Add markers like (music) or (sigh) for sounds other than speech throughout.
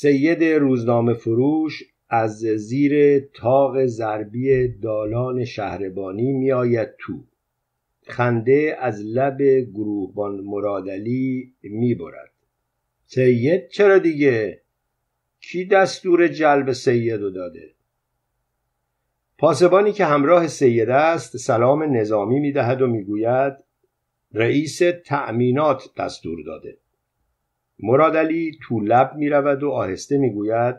سید روزنامه فروش از زیر تاق ضربی دالان شهربانی میآید تو. خنده از لب گروهبان مرادلی می‌برد. سید چرا دیگه؟ کی دستور جلب سید رو داده؟ پاسبانی که همراه سید است سلام نظامی می‌دهد و می‌گوید رئیس تأمینات دستور داده. مراد علی تو لب می رود و آهسته می‌گوید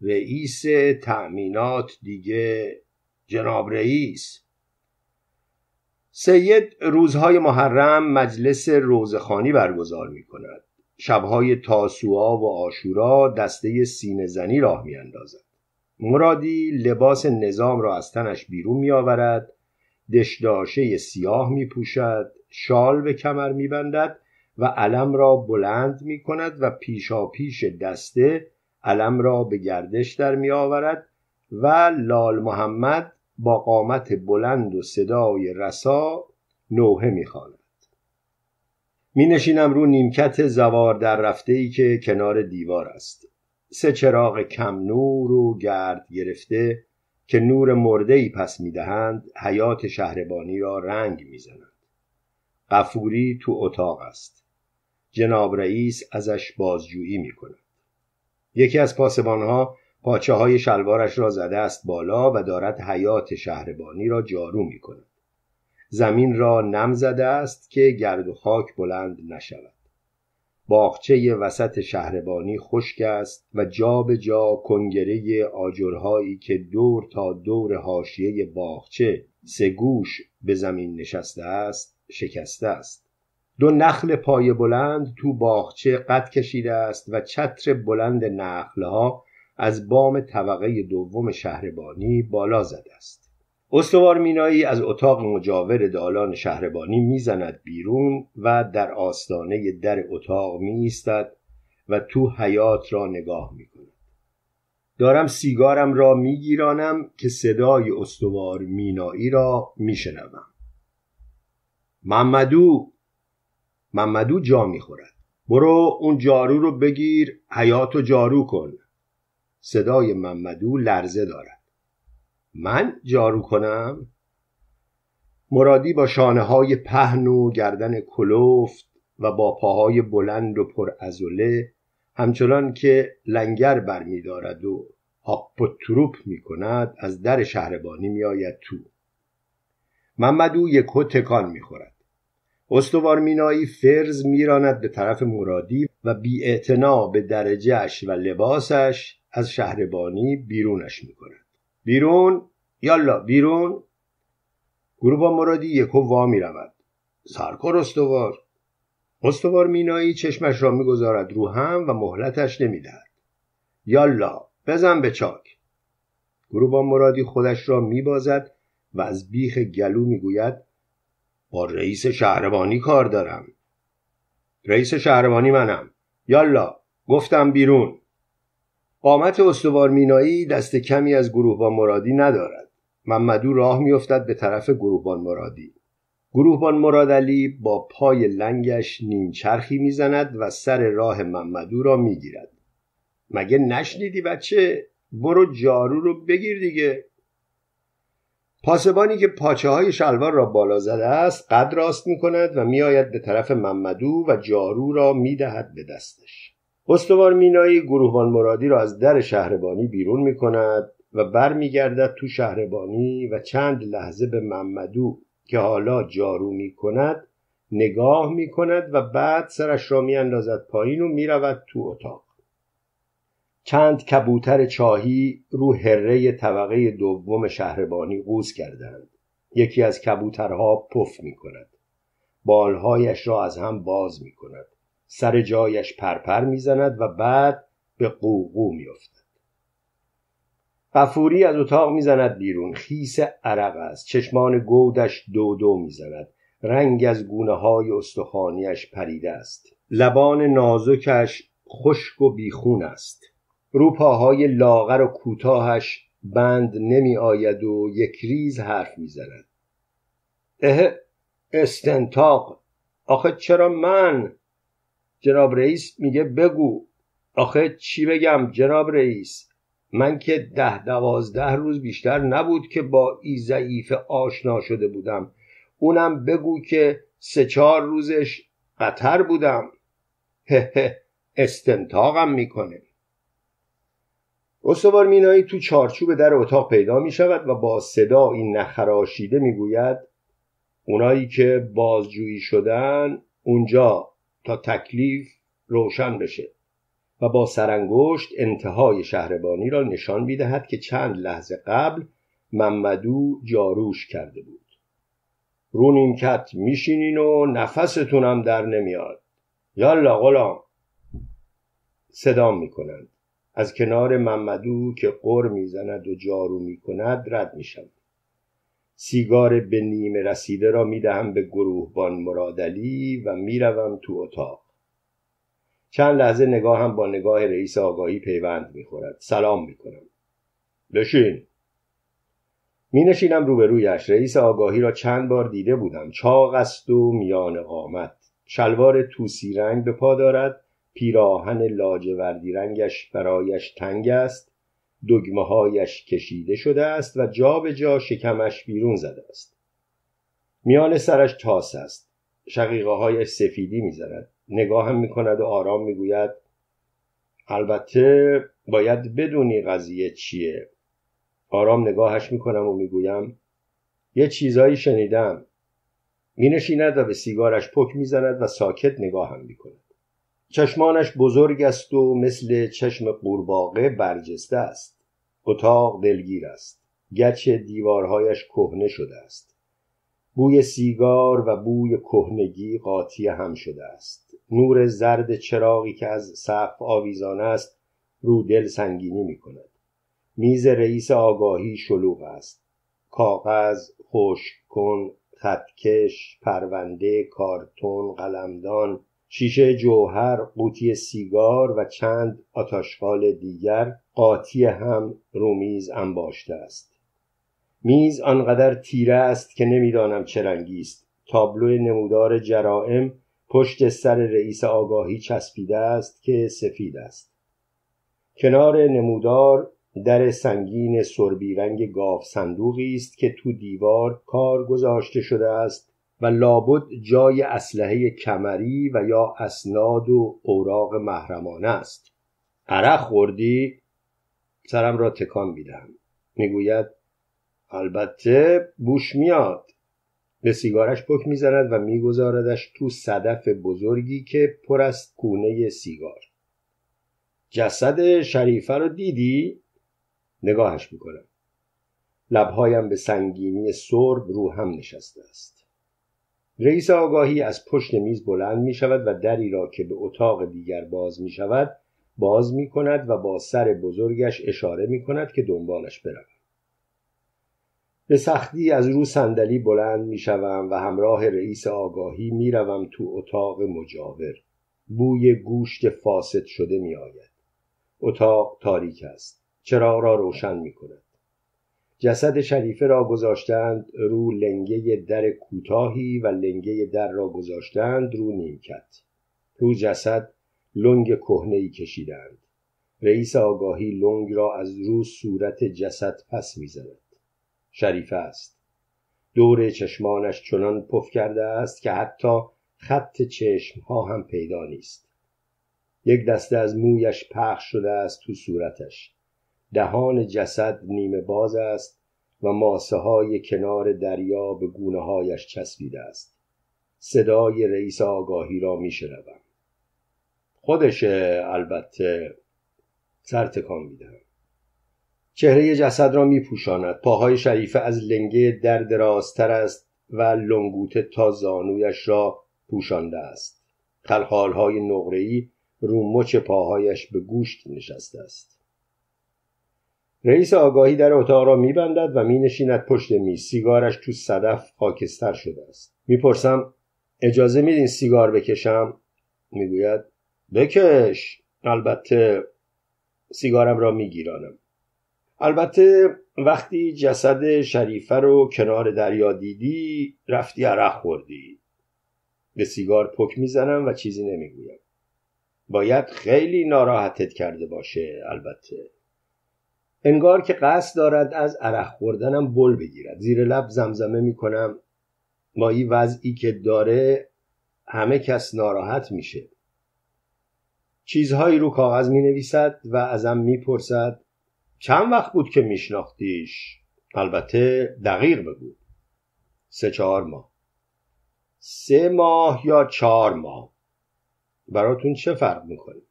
رئیس تأمینات دیگه جناب رئیس سید روزهای محرم مجلس روزخانی برگزار می کند شبهای تاسوعا و آشورا دسته سینه زنی راه می اندازد. مرادی لباس نظام را از تنش بیرون می آورد دشداشه سیاه می پوشد شال به کمر می بندد و علم را بلند می کند و پیشا پیش دسته علم را به گردش در می آورد و لال محمد با قامت بلند و صدای رسا نوحه می خاند. می نشینم رو نیمکت زوار در رفته ای که کنار دیوار است. سه چراغ کم نور و گرد گرفته که نور مرده ای پس می‌دهند حیات شهربانی را رنگ می‌زنند قفوری تو اتاق است. جناب رئیس ازش بازجویی می کند. یکی از پاسبانها پاچه های شلوارش را زده است بالا و دارد حیات شهربانی را جارو می کند. زمین را نم زده است که گرد و خاک بلند نشود. باغچه وسط شهربانی خشک است و جا به جا کنگره آجرهایی که دور تا دور حاشیه باغچه سه گوش به زمین نشسته است شکسته است دو نخل پای بلند تو باغچه قد کشیده است و چتر بلند نخلها از بام طبقه دوم شهربانی بالا زده است استوار مینایی از اتاق مجاور دالان شهربانی می‌زند بیرون و در آستانه در اتاق می و تو حیات را نگاه می کند. دارم سیگارم را میگیرانم که صدای استوار مینایی را میشنوم محمدو محمدو جا می‌خورد. برو اون جارو رو بگیر حیاتو جارو کن. صدای محمدو لرزه دارد. من جارو کنم؟ مرادی با شانه های پهن و گردن کلوفت و با پاهای بلند و ازوله همچنان که لنگر برمیدارد و هاپ و تروپ می کند از در شهربانی می آید تو. محمدو یکو تکان می خورد. استوار مینایی فرز میراند به طرف مرادی و بی به درجهش و لباسش از شهربانی بیرونش می کند بیرون؟ یالا بیرون؟ گروبان مرادی یکو وا می رود سرکار استوار. استوار مینایی چشمش را می‌گذارد رو هم و مهلتش نمی‌دهد. یالا بزن به چاک. گروبان مرادی خودش را میبازد و از بیخ گلو می‌گوید با رئیس شهربانی کار دارم. رئیس شهربانی منم. یالا گفتم بیرون. قامت استوار مینایی دست کمی از گروهبان مرادی ندارد. محمدو راه میافتد به طرف گروهبان مرادی. گروهبان مرادلی با پای لنگش نیمچرخی می‌زند و سر راه محمدو را می‌گیرد. مگه نشنیدی بچه؟ برو جارو رو بگیر دیگه. پاسبانی که پاچه های شلوار را بالا زده است قد راست می کند و میآید به طرف محمدو و جارو را می‌دهد به دستش. استوار مینایی گروهبان مرادی را از در شهربانی بیرون می کند و برمیگردد تو شهربانی و چند لحظه به محمدو که حالا جارو می کند نگاه می کند و بعد سرش را می اندازد پایین و می رود تو اتاق. چند کبوتر چاهی رو هره طبقه دوم شهربانی قوز کردند. یکی از کبوترها پف می کند بالهایش را از هم باز می کند سر جایش پرپر می‌زند و بعد به قوقو میافتد. قفوری از اتاق می‌زند بیرون. خیس عرق است. چشمان گودش دو دو می‌زند. رنگ از گونه های استخانیش پریده است. لبان نازکش خشک و بیخون است. روپاهای لاغر و کوتاهش بند نمی آید و یک ریز حرف می‌زند اه استنتاق آخه چرا من؟ جناب رئیس میگه بگو. آخه چی بگم جناب رئیس؟ من که ده دوازده روز بیشتر نبود که با ای ضعیف آشنا شده بودم. اونم بگو که سه چهار روزش قطر بودم. هه استنتاقم می‌کنه. استوار مینایی تو چارچوب در اتاق پیدا می شود و با صدا این نخراشیده می‌گوید اونایی که بازجویی شدن اونجا تا تکلیف روشن بشه و با سرانگشت انتهای شهربانی را نشان می‌دهد که چند لحظه قبل ممدو جاروش کرده بود. رو نیمکت میشینین و نفستونم در نمیاد. یالا غلام. صدام می‌کنند. از کنار ممدو که قر می‌زند و جارو می‌کند رد میشم. سیگار به نیمه رسیده را می‌دهم به گروهبان مرادلی و می‌روم تو اتاق. چند لحظه نگاه هم با نگاه رئیس آگاهی پیوند می‌خورد. سلام می‌کنم. بشین. می نشینم روبرویش. رئیس آگاهی را چند بار دیده بودم. چاق است و میان قامت. شلوار توسی رنگ به پا دارد. پیراهن لاجوردی رنگش برایش تنگ است دگمه هایش کشیده شده است و جا به جا شکمش بیرون زده است. میان سرش تاس است شقیقه هایش سفیدی می‌زند. نگاهم می‌کند و آرام می‌گوید البته باید بدونی قضیه چیه. آرام نگاهش می‌کنم و می‌گویم یه چیزایی شنیدم. مینشیند و به سیگارش پک می‌زند و ساکت نگاهم می‌کند. چشمانش بزرگ است و مثل چشم قورباغه برجسته است. اتاق دلگیر است. گچ دیوارهایش کهنه شده است. بوی سیگار و بوی کهنگی قاطی هم شده است. نور زرد چراغی که از سقف آویزان است رو دل سنگینی می کند. میز رئیس آگاهی شلوغ است. کاغذ خشک کن خطکش پرونده کارتون قلمدان شیشه جوهر قوطی سیگار و چند آتاشقال دیگر قاطی هم رومیز انباشته است. میز آنقدر تیره است که نمی‌دانم چه رنگی است. تابلو نمودار جرائم پشت سر رئیس آگاهی چسبیده است که سفید است. کنار نمودار در سنگین سربی رنگ گاف صندوقی است که تو دیوار کار گذاشته شده است و لابد جای اسلحه کمری و یا اسناد و اوراق محرمانه است. عرق خوردی سرم را تکان می‌دهم. می‌گوید البته بوش میاد. به سیگارش پک می‌زند و میگذاردش تو صدف بزرگی که پر است کونه سیگار. جسد شریفه رو دیدی؟ نگاهش می‌کنم. لبهایم به سنگینی سرب رو هم نشسته است. رئیس آگاهی از پشت میز بلند می شود و دری را که به اتاق دیگر باز می شود باز می کند و با سر بزرگش اشاره می کند که دنبالش بروم. به سختی از رو صندلی بلند می شوم و همراه رئیس آگاهی می روم تو اتاق مجاور. بوی گوشت فاسد شده می آید اتاق تاریک است. چراغ را روشن می کند جسد شریفه را گذاشتند رو لنگه در کوتاهی و لنگه در را گذاشتند رو نیمکت. رو جسد لنگ کهنه کشیدند. رئیس آگاهی لنگ را از رو صورت جسد پس می‌زند. شریفه است. دور چشمانش چنان پف کرده است که حتی خط چشم ها هم پیدا نیست. یک دسته از مویش پخش شده است تو صورتش. دهان جسد نیمه باز است و ماسه های کنار دریا به گونه هایش چسبیده است. صدای رئیس آگاهی را می شنوم. خودشه البته سر تکان می‌دهم چهره جسد را می پوشاند. پاهای شریفه از لنگه در درازتر است و لنگوت تا زانویش را پوشانده است. خلخالهای نقره‌ای رو مچ پاهایش به گوشت نشسته است. رئیس آگاهی در اتاق را میبندد و مینشیند پشت میز. سیگارش تو صدف خاکستر شده است. می‌پرسم اجازه میدین سیگار بکشم؟ می‌گوید بکش. البته سیگارم را میگیرانم. البته وقتی جسد شریفه رو کنار دریا دیدی رفتی عرق خوردی. به سیگار پک می‌زنم و چیزی نمی‌گویم. باید خیلی ناراحتت کرده باشه البته. انگار که قصد دارد از عرق خوردنم بل بگیرد. زیر لب زمزمه می‌کنم. با این وضعی که داره همه کس ناراحت میشه. چیزهایی رو کاغذ می نویسد و ازم می‌پرسد چند وقت بود که میشناختیش؟ البته دقیق بگو. سه چهار ماه. سه ماه یا چهار ماه. براتون چه فرق می‌کنه؟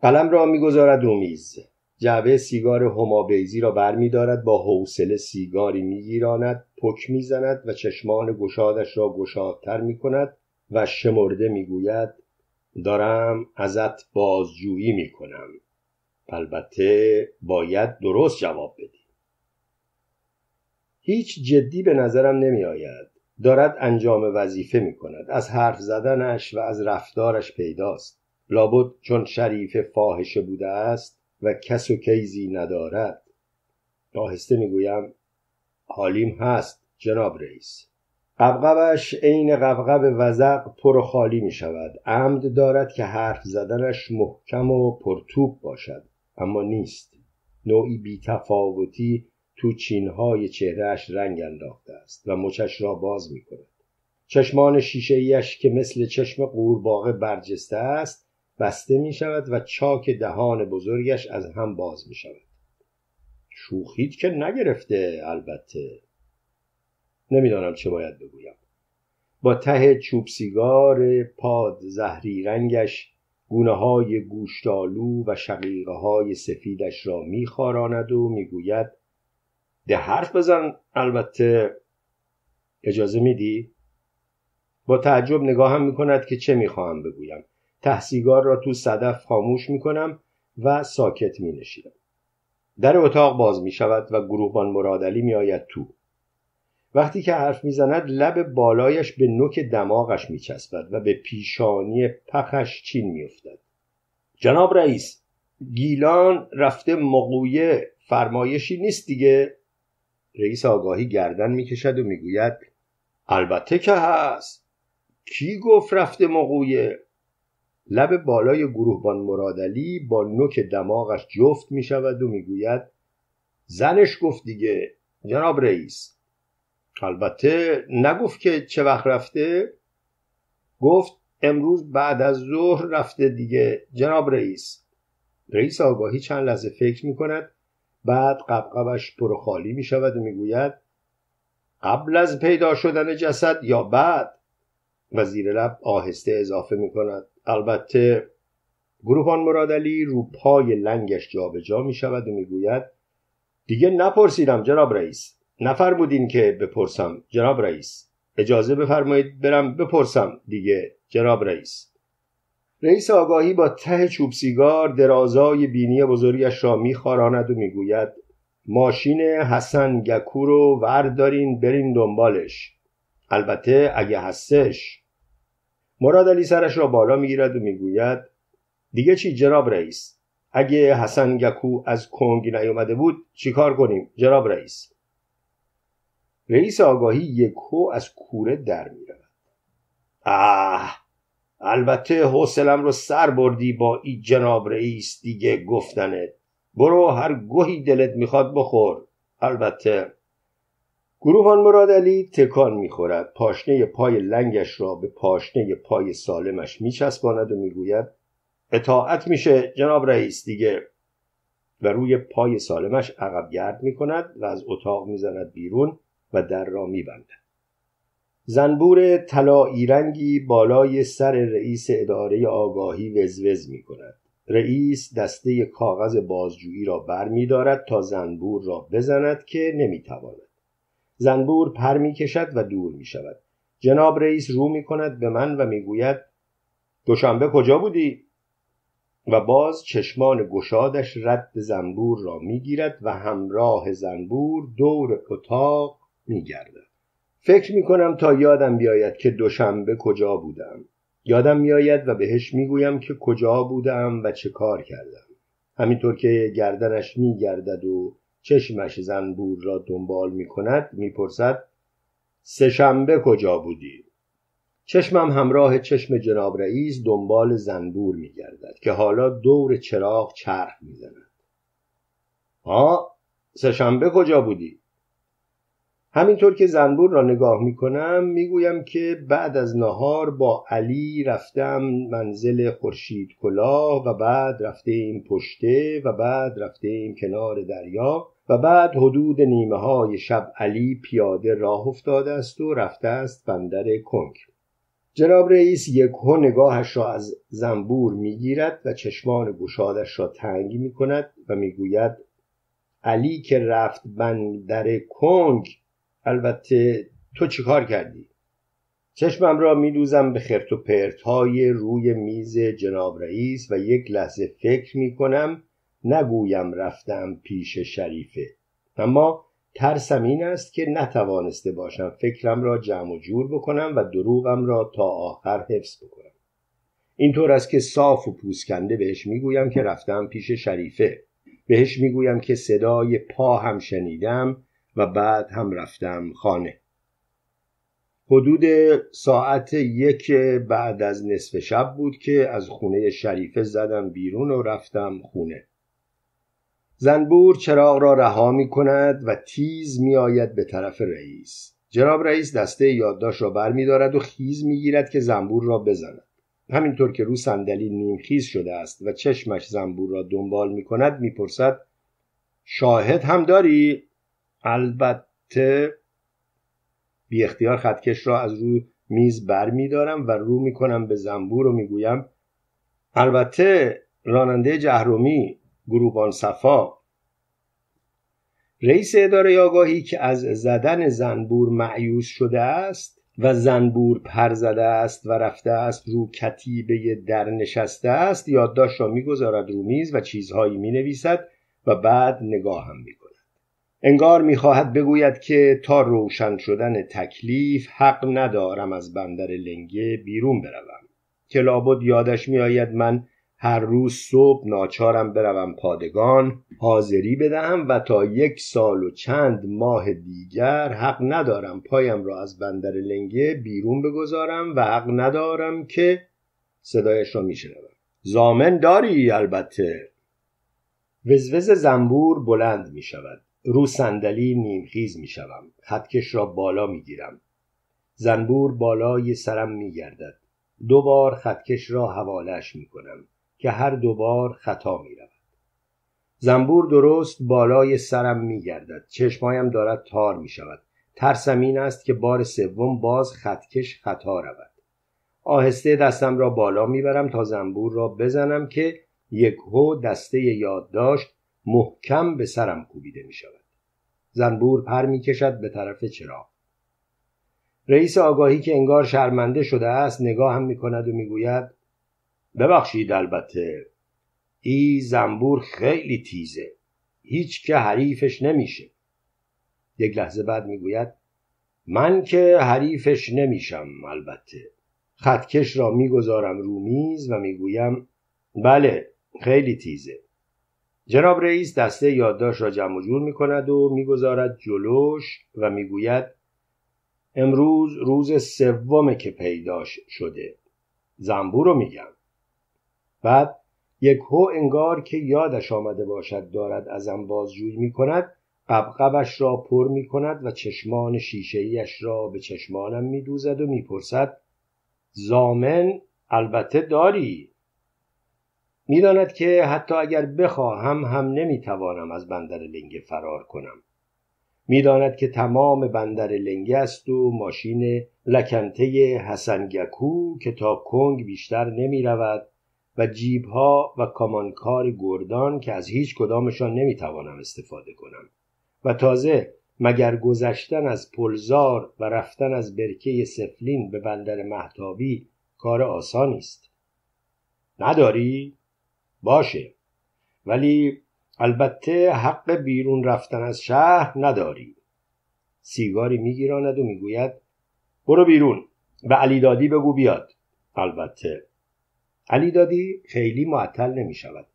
قلم را می‌گذارد رو میز جعبه سیگار همابیزی را برمیدارد با حوصله سیگاری میگیراند پک می‌زند و چشمان گشادش را گشادتر می‌کند و شمرده می‌گوید دارم ازت بازجویی می‌کنم. البته باید درست جواب بدی. هیچ جدی به نظرم نمی آید دارد انجام وظیفه می کند از حرف زدنش و از رفتارش پیداست. لابد چون شریف فاحشه بوده است و کس و کیزی ندارد. آهسته می‌گویم حالیم هست جناب رئیس. قبقبش عین قبقب وزق پر و خالی می شود عمد دارد که حرف زدنش محکم و پرتوب باشد اما نیست. نوعی بیتفاوتی تو چینهای چهرهش رنگ انداخته است و مچش را باز می کند چشمان شیشه که مثل چشم قورباغه برجسته است بسته می شود و چاک دهان بزرگش از هم باز می شود شوخید که نگرفته البته. نمی‌دانم چه باید بگویم. با ته چوب سیگار پاد زهری رنگش گونه های گوشتالو و شقیقه های سفیدش را میخاراند و می‌گوید ده حرف بزن البته. اجازه میدی؟ با تعجب نگاهم می‌کند که چه می‌خواهم بگویم. تحسیگار را تو صدف خاموش می‌کنم و ساکت مینشینم. در اتاق باز می شود و گروهبان مرادلی می آید تو. وقتی که حرف می‌زند لب بالایش به نوک دماغش میچسبد و به پیشانی پخش چین میافتد. جناب رئیس گیلان رفته مقویه فرمایشی نیست دیگه. رئیس آگاهی گردن می‌کشد و می‌گوید البته که هست. کی گفت رفته مقویه لب بالای گروهبان مرادلی با نوک دماغش جفت می شود و می‌گوید زنش گفت دیگه جناب رئیس. البته نگفت که چه وقت رفته. گفت امروز بعد از ظهر رفته دیگه جناب رئیس. رئیس آگاهی چند لحظه فکر می کند بعد قبقبش پر خالی می شود و می‌گوید قبل از پیدا شدن جسد یا بعد؟ وزیر لب آهسته اضافه می کند البته گروهان مرادلی رو پای لنگش جابجا جا می شود و می‌گوید دیگه نپرسیدم جناب رئیس. نفرمودین که بپرسم جناب رئیس. اجازه بفرمایید برم بپرسم دیگه جناب رئیس. رئیس آگاهی با ته چوب سیگار درازای بینی بزرگش را میخاراند و می‌گوید ماشین حسن گکو رو وردارین برین دنبالش. البته اگه هستش مراد علی سرش را بالا می‌گیرد و می‌گوید دیگه چی جناب رئیس؟ اگه حسن گکو از کنگ نیومده بود چیکار کنیم؟ جناب رئیس. رئیس آگاهی یکو از کوره در می‌رود. آه البته حوصلم رو سر بردی با ای جناب رئیس دیگه گفتنت. برو هر گوهی دلت می‌خواد بخور. البته گروهان مراد علی تکان می‌خورد پاشنه پای لنگش را به پاشنه پای سالمش میچسباند و می‌گوید اطاعت میشه جناب رئیس دیگه و روی پای سالمش عقب گرد می‌کند و از اتاق می‌زند بیرون و در را میبندد زنبور طلایی رنگی بالای سر رئیس اداره آگاهی وزوز می کند. رئیس دسته کاغذ بازجویی را بر تا زنبور را بزند که نمی تواند. زنبور پر می کشد و دور می شود. جناب رئیس رو می کند به من و می گوید دوشنبه کجا بودی؟ و باز چشمان گشادش رد زنبور را می گیرد و همراه زنبور دور اتاق می گردد. فکر می کنم تا یادم بیاید که دوشنبه کجا بودم یادم میآید و بهش می‌گویم که کجا بودم و چه کار کردم همینطور که گردنش میگردد و چشمش زنبور را دنبال می کند می‌پرسد سهشنبه کجا بودی؟ چشمم همراه چشم جناب رئیس دنبال زنبور میگردد که حالا دور چراغ چرخ می‌زند. ها سهشنبه کجا بودی؟ همینطور که زنبور را نگاه می‌کنم می‌گویم که بعد از نهار با علی رفتم منزل خورشید کلاه و بعد رفته ایم پشته و بعد رفته ایم کنار دریا و بعد حدود نیمه های شب علی پیاده راه افتاده است و رفته است بندر کنگ. جناب رئیس یکهو نگاهش را از زنبور می‌گیرد و چشمان گشادش را تنگی می کند و می‌گوید علی که رفت بندر کنگ البته تو چیکار کردی؟ چشمم را میدوزم به خرت و پرت روی میز جناب رئیس و یک لحظه فکر می کنم نگویم رفتم پیش شریفه. اما ترسم این است که نتوانسته باشم فکرم را جمع و جور بکنم و دروغم را تا آخر حفظ بکنم. اینطور است که صاف و پوسکنده بهش می‌گویم که رفتم پیش شریفه. بهش می‌گویم که صدای پا هم شنیدم و بعد هم رفتم خانه. حدود ساعت یک بعد از نصف شب بود که از خونه شریفه زدم بیرون و رفتم خونه. زنبور چراغ را رها می کند و تیز می آید به طرف رئیس. جناب رئیس دسته یادداشت را بر می دارد و خیز می گیرد که زنبور را بزند. همینطور که رو صندلی نیمخیز شده است و چشمش زنبور را دنبال می کند می پرسد شاهد هم داری؟ البته بی اختیار خطکش را از روی میز بر می دارم و رو می کنم به زنبور و می گویم البته راننده جهرومی گروبان صفا رئیس اداره آگاهی که از زدن زنبور معیوس شده است و زنبور پر زده است و رفته است رو کتیبه در نشسته است یادداشت را می‌گذارد رو میز و چیزهایی می نویسد و بعد نگاه هم می کند. انگار می‌خواهد بگوید که تا روشن شدن تکلیف حق ندارم از بندر لنگه بیرون بروم. که لابد یادش میآید من هر روز صبح ناچارم بروم پادگان حاضری بدهم و تا یک سال و چند ماه دیگر حق ندارم پایم را از بندر لنگه بیرون بگذارم و حق ندارم که صدایش را میشنوم. زامن داری البته. وزوز زنبور بلند می شود رو صندلی نیمخیز می شوم خطکش را بالا می گیرم زنبور بالای سرم می گردد دو بار خطکش را حوالش می کنم که هر دوبار خطا می رود. زنبور درست بالای سرم می گردد چشمایم دارد تار می شود ترسم این است که بار سوم باز خطکش خطا رود. آهسته دستم را بالا می‌برم تا زنبور را بزنم که یک هو دسته یادداشت محکم به سرم کوبیده می شود زنبور پر می کشد به طرف چراغ. رئیس آگاهی که انگار شرمنده شده است نگاه هم می کند و می‌گوید ببخشید البته ای زنبور خیلی تیزه هیچ که حریفش نمیشه. یک لحظه بعد می‌گوید من که حریفش نمیشم البته خطکش را می‌گذارم رو میز و می‌گویم بله خیلی تیزه. جناب رئیس دسته یادداشت را جمع جور می کند و می‌گذارد جلوش و می‌گوید امروز روز سومه که پیداش شده. زنبور رو میگم. بعد یک هو انگار که یادش آمده باشد دارد ازم بازجویی می کند قبقبش را پر می کند و چشمان شیشهیش را به چشمانم می دوزد و می پرسد زامن البته داری؟ می‌داند که حتی اگر بخواهم هم نمی‌توانم از بندر لنگه فرار کنم. می‌داند که تمام بندر لنگه است و ماشین لکنته حسنگکو که تا کنگ بیشتر نمی رود و جیبها و کامانکار گردان که از هیچ کدامشان نمی‌توانم استفاده کنم. و تازه مگر گذشتن از پلزار و رفتن از برکه سفلین به بندر محتابی کار آسانی است؟ نداری؟ باشه. ولی البته حق بیرون رفتن از شهر نداری. سیگاری میگیراند و می‌گوید برو بیرون به علی دادی بگو بیاد. البته. علی دادی خیلی معطل نمی شود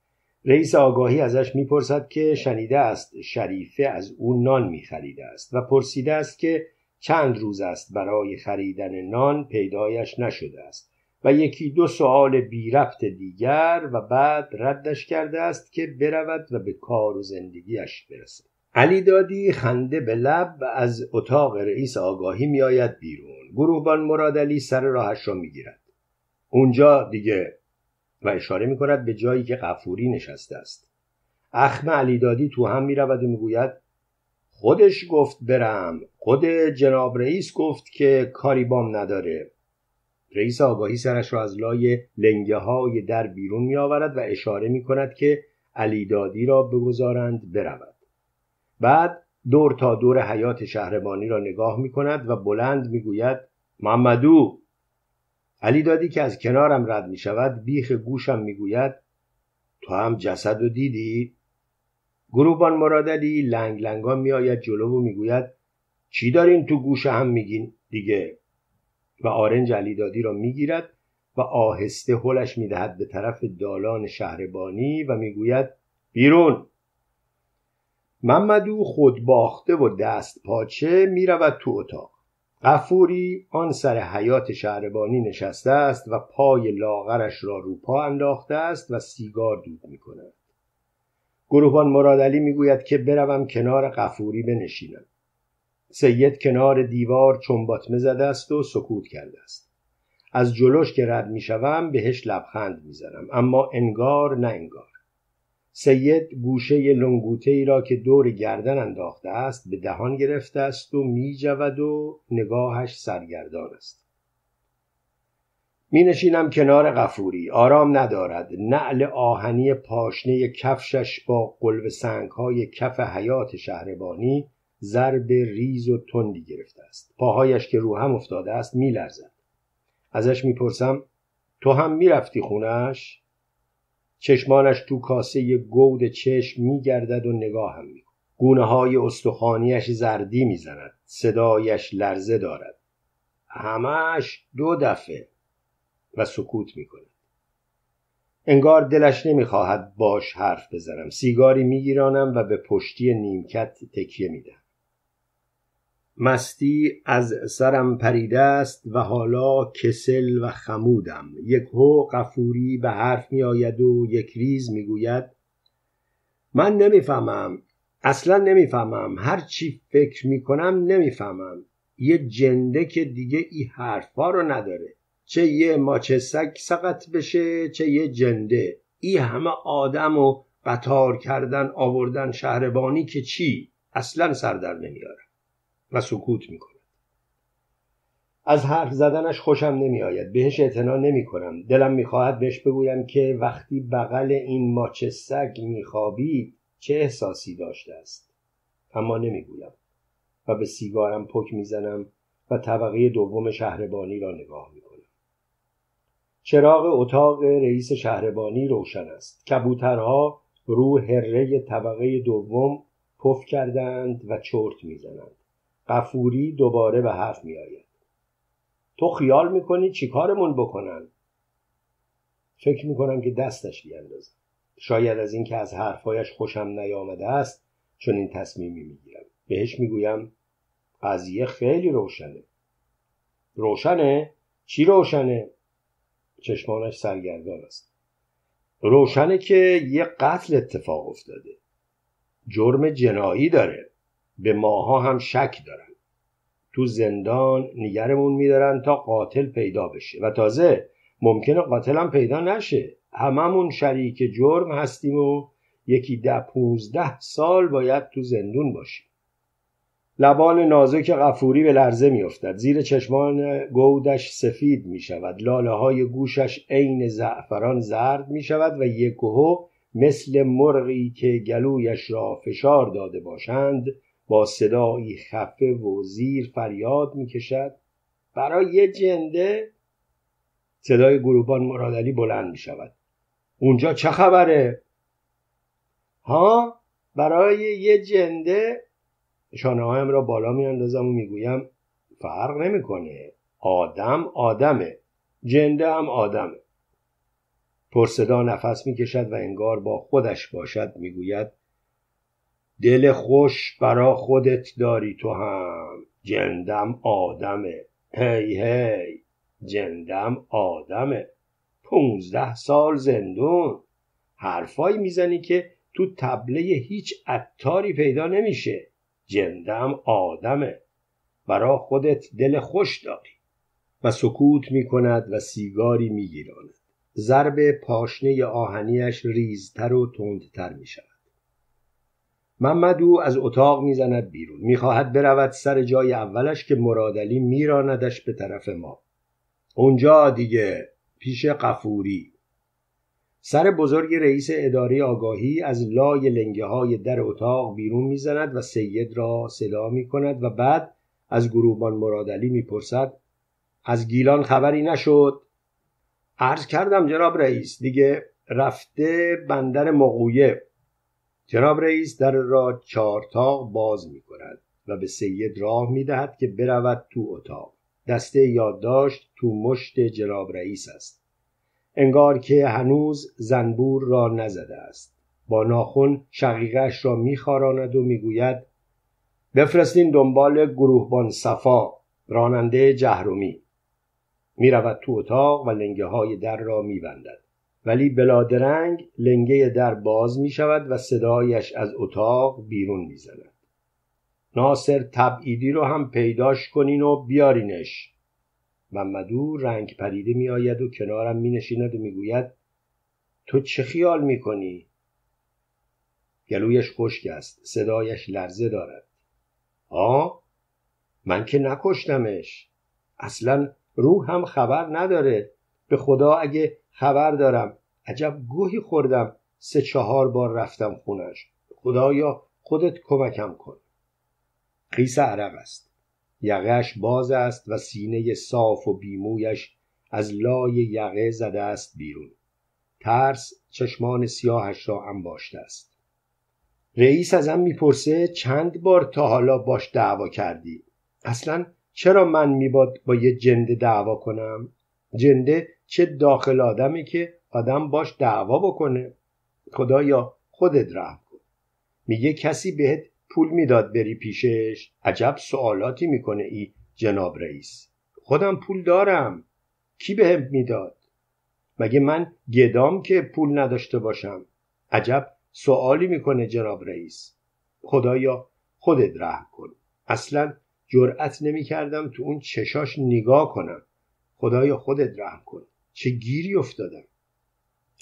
رئیس آگاهی ازش می‌پرسد که شنیده است شریفه از او نان می خریده است و پرسیده است که چند روز است برای خریدن نان پیدایش نشده است. و یکی دو سوال بی ربط دیگر و بعد ردش کرده است که برود و به کار و زندگیش برسد. علی دادی خنده به لب از اتاق رئیس آگاهی میآید بیرون. گروهبان مرادلی سر راهش را می‌گیرد. اونجا دیگه و اشاره می کند به جایی که قفوری نشسته است. اخم علیدادی تو هم می رود و می‌گوید خودش گفت برم. خود جناب رئیس گفت که کاری بام نداره. رئیس آگاهی سرش را از لای لنگه های در بیرون می آورد و اشاره می کند که علیدادی را بگذارند برود. بعد دور تا دور حیات شهربانی را نگاه می کند و بلند می گوید محمدو. علی دادی که از کنارم رد می شود بیخ گوشم می گوید تو هم جسد و دیدی؟ گروبان مرادلی لنگ لنگان می آید جلو و می گوید چی دارین تو گوش هم میگین؟ دیگه و آرنج علیدادی را می‌گیرد و آهسته هلش می‌دهد به طرف دالان شهربانی و می‌گوید بیرون محمدو خود باخته و دست پاچه می‌رود تو اتاق قفوری آن سر حیات شهربانی نشسته است و پای لاغرش را رو پا انداخته است و سیگار دود می کند. مرادلی می‌گوید که بروم کنار قفوری بنشینم. سید کنار دیوار چنباتمه زده است و سکوت کرده است. از جلوش که رد می‌شوم بهش لبخند می‌زنم اما انگار نه انگار. سید گوشه لنگوته ای را که دور گردن انداخته است به دهان گرفته است و می جود و نگاهش سرگردان است می نشینم کنار قفوری آرام ندارد نعل آهنی پاشنه کفشش با قلب سنگ های کف حیات شهربانی ضرب ریز و تندی گرفته است. پاهایش که رو هم افتاده است می لرزد. ازش می‌پرسم تو هم می‌رفتی خونش؟ چشمانش تو کاسه گود چشم میگردد و نگاه هم می گونه های استخانیش زردی می‌زند. صدایش لرزه دارد. همش دو دفعه و سکوت می کند انگار دلش نمی‌خواهد باش حرف بزنم. سیگاری میگیرانم و به پشتی نیمکت تکیه میدم مستی از سرم پریده است و حالا کسل و خمودم. یک هو قفوری به حرف می آید و یک ریز می گوید. من نمی‌فهمم. اصلا نمی‌فهمم. هر چی فکر می کنم نمی‌فهمم. یه جنده که دیگه ای حرفا رو نداره. چه یه ماچه سگ سقط بشه چه یه جنده. ای همه آدم و قطار کردن آوردن شهربانی که چی؟ اصلا سردر نمیاره و سکوت می کند. از حرف زدنش خوشم نمی آید بهش اعتنا نمی کنم دلم می خواهد بهش بگویم که وقتی بغل این ماچ سگ می خوابید چه احساسی داشته است؟ اما نمی گویم و به سیگارم پک می‌زنم و طبقه دوم شهربانی را نگاه می کنم. چراغ اتاق رئیس شهربانی روشن است. کبوترها رو هره طبقه دوم پف کردند و چرت می‌زنند. قفوری دوباره به حرف می آید. تو خیال می‌کنی چی کارمون بکنن؟ فکر می‌کنم که دستش بیاندازم. شاید از اینکه از حرفهایش خوشم نیامده است چون این تصمیمی می‌گیرم. بهش می‌گویم قضیه خیلی روشنه. روشنه؟ چی روشنه؟ چشمانش سرگردان است. روشنه که یه قتل اتفاق افتاده. جرم جنایی داره. به ماها هم شک دارن. تو زندان نگرمون میدارن تا قاتل پیدا بشه. و تازه ممکنه قاتل هم پیدا نشه. هممون شریک جرم هستیم و یکی ده پونزده سال باید تو زندون باشیم. لبان نازک غفوری به لرزه میافتد. زیر چشمان گودش سفید می شود لاله های گوشش عین زعفران زرد می شود و یکهو مثل مرغی که گلویش را فشار داده باشند با صدایی خفه و زیر فریاد می‌کشد. برای یه جنده صدای گروبان مرادلی بلند می شود اونجا چه خبره؟ ها؟ برای یه جنده؟ شانه هایم را بالا می اندازم و می‌گویم فرق نمی‌کنه. آدم آدمه. جنده هم آدمه. پرصدا نفس می‌کشد و انگار با خودش باشد می‌گوید دل خوش برا خودت داری تو هم. جندم آدمه. هی هی. جندم آدمه. پونزده سال زندون. حرفایی می‌زنی که تو تبله هیچ عطاری پیدا نمیشه. جندم آدمه. برا خودت دل خوش داری. و سکوت می‌کند و سیگاری میگیراند. ضرب پاشنه آهنیش ریزتر و تندتر می‌شود. محمدو از اتاق می‌زند بیرون. می‌خواهد برود سر جای اولش که مرادلی میراندش به طرف ما. اونجا دیگه پیش قفوری. سر بزرگ رئیس اداره آگاهی از لای لنگه های در اتاق بیرون می‌زند و سید را صدا می کند و بعد از گروهبان مرادلی می‌پرسد از گیلان خبری نشد؟ عرض کردم جناب رئیس دیگه رفته بندر مقویه. جناب رئیس در را چارتاق باز می کند و به سید راه می دهد که برود تو اتاق. دسته یادداشت تو مشت جناب رئیس است. انگار که هنوز زنبور را نزده است. با ناخون شقیقش را میخاراند و می‌گوید بفرستین دنبال گروهبان صفا راننده جهرومی. می‌رود تو اتاق و لنگه های در را میبندد. ولی بلادرنگ لنگه در باز می شود و صدایش از اتاق بیرون می زند. ناصر تبعیدی رو هم پیداش کنین و بیارینش. محمدو رنگ پریده می آید و کنارم می نشیند و می گوید تو چه خیال می کنی؟ گلویش خشک است صدایش لرزه دارد. آه؟ من که نکشتمش. اصلا روح هم خبر نداره. به خدا اگه خبر دارم. عجب گوهی خوردم. سه چهار بار رفتم خونش. خدایا خودت کمکم کن. خیس عرق است. یقهش باز است و سینه صاف و بیمویش از لای یقه زده است بیرون. ترس چشمان سیاهش را انباشته است. رئیس ازم می‌پرسه چند بار تا حالا باش دعوا کردی؟ اصلا چرا من میباد با یه جنده دعوا کنم؟ جنده چه داخل آدمی که آدم باش دعوا بکنه. خدایا خودت رحم کن. میگه کسی بهت پول می‌داد بری پیشش؟ عجب سوالاتی می‌کنه ای جناب رئیس. خودم پول دارم. کی بهم می‌داد؟ مگه من گدام که پول نداشته باشم؟ عجب سوالی می‌کنه جناب رئیس. خدایا خودت رحم کن. اصلا جرأت نمی‌کردم تو اون چشاش نگاه کنم. خدایا خودت رحم کن. چه گیری افتادم.